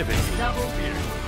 Living. Double. beer.